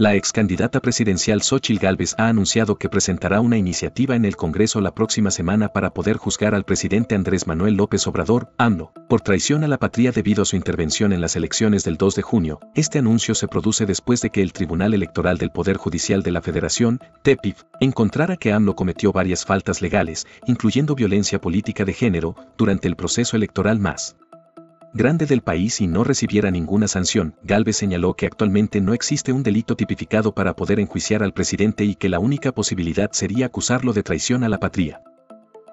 La ex candidata presidencial Xochil Gálvez ha anunciado que presentará una iniciativa en el Congreso la próxima semana para poder juzgar al presidente Andrés Manuel López Obrador, AMLO, por traición a la patria debido a su intervención en las elecciones del 2 de junio. Este anuncio se produce después de que el Tribunal Electoral del Poder Judicial de la Federación, TEPIF, encontrara que AMLO cometió varias faltas legales, incluyendo violencia política de género, durante el proceso electoral más grande del país y no recibiera ninguna sanción, Galvez señaló que actualmente no existe un delito tipificado para poder enjuiciar al presidente y que la única posibilidad sería acusarlo de traición a la patria.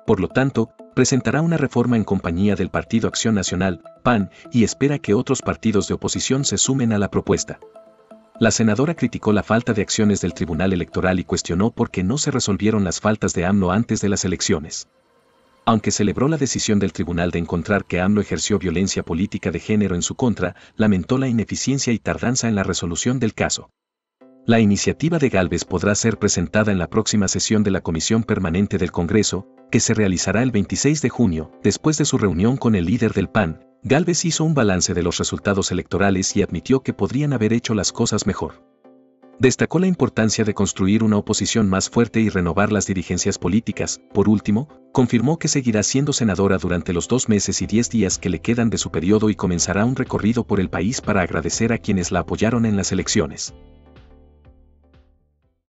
Por lo tanto, presentará una reforma en compañía del Partido Acción Nacional, PAN, y espera que otros partidos de oposición se sumen a la propuesta. La senadora criticó la falta de acciones del Tribunal Electoral y cuestionó por qué no se resolvieron las faltas de AMLO antes de las elecciones. Aunque celebró la decisión del tribunal de encontrar que AMLO ejerció violencia política de género en su contra, lamentó la ineficiencia y tardanza en la resolución del caso. La iniciativa de Galvez podrá ser presentada en la próxima sesión de la Comisión Permanente del Congreso, que se realizará el 26 de junio, después de su reunión con el líder del PAN. Galvez hizo un balance de los resultados electorales y admitió que podrían haber hecho las cosas mejor. Destacó la importancia de construir una oposición más fuerte y renovar las dirigencias políticas. Por último, confirmó que seguirá siendo senadora durante los dos meses y diez días que le quedan de su periodo y comenzará un recorrido por el país para agradecer a quienes la apoyaron en las elecciones.